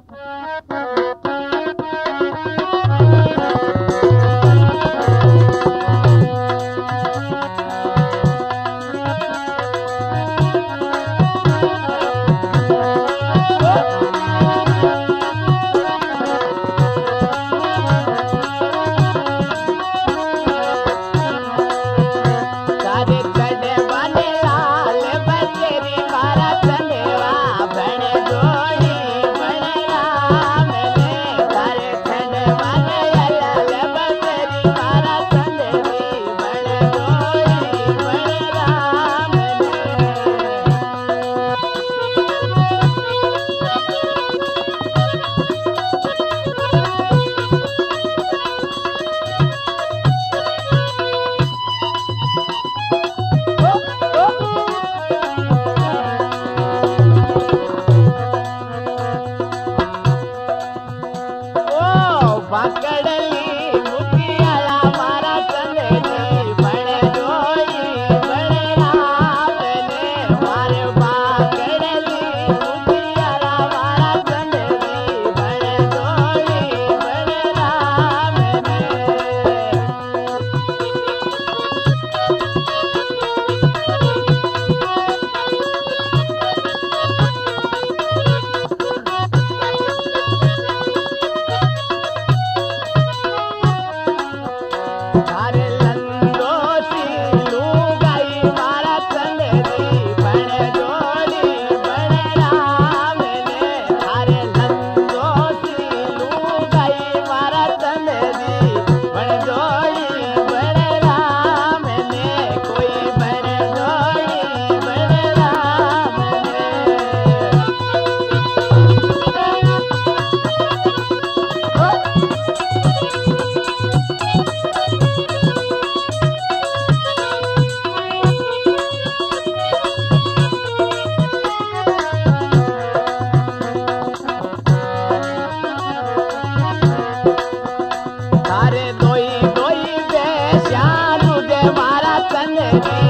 તારે Hallelujah.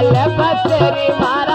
கால பத்திரி மாற